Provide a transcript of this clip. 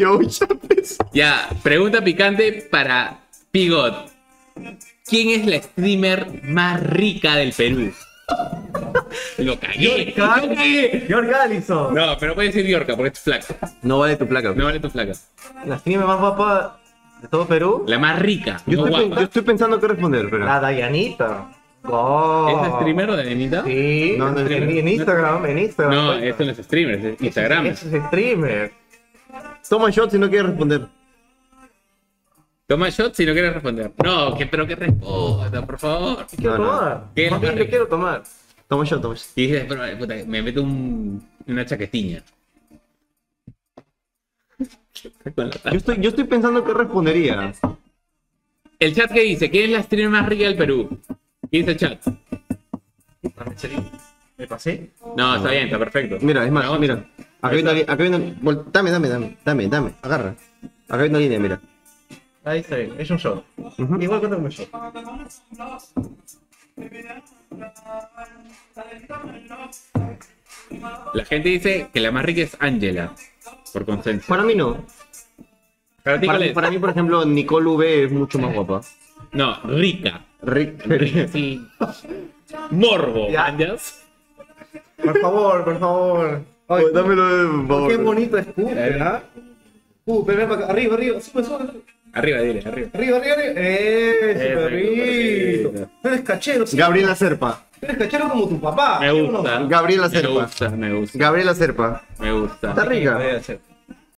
Yo, Chávez. Ya, pregunta picante para Pigot. ¿Quién es la streamer más rica del Perú? Lo cagué. lo cagué. George Allison. No, pero puede decir Yorka porque es flaca. No vale tu placa. No vale tu flaca. La streamer más guapa de todo Perú. La más rica. Yo no estoy, guapa. yo estoy pensando qué responder, pero. La Dayanita. Oh. ¿Es streamer de Anita? Sí, No, no es en, en Instagram, en Instagram. No, eso no es streamer, es Instagram. Es streamer. Toma shot si no quieres responder. Toma shot si no quieres responder. No, que, pero que responda, por favor. Quiero No, no. tomar. ¿Qué es Más bien rico? quiero tomar. Toma shot, toma shot. Y dices, pero, puta, me meto un, una chaquetiña. Yo estoy, yo estoy pensando qué respondería. El chat que dice, ¿quién es la streamer más rica del Perú? ¿Quién dice el chat? ¿Me pasé? No, está bien, está perfecto. Mira, es más, mira. Acá hay una línea. Acá hay una. Dame, dame, dame, dame, dame. Agarra. Acá hay una línea, mira. Ahí está bien, es un shot. Ujú. Igual cuenta como un shot. La gente dice que la más rica es Angela. Por consenso. Para mí no. ¿Para ti Para, cuál es? para mí, por ejemplo, Nicole V es mucho más guapa. No, rica. Rica, sí. Morbo, Ya. Por favor, por favor. Ay, Dámelo, por Qué favor. bonito es Cooper, ¿ah? Cooper, ven para acá. Arriba, arriba. Sube, sube. Arriba, dile, arriba. Arriba, arriba, arriba. ¡Eh, Eh, perrito! Tú eres cachero, sí. Gabriela Serpa. Tú eres cachero como tu papá. Me ¿sí o no? gusta. Gabriela Me Serpa. gusta, me gusta. Gabriela Serpa. Me gusta. Está rica. Debe ser.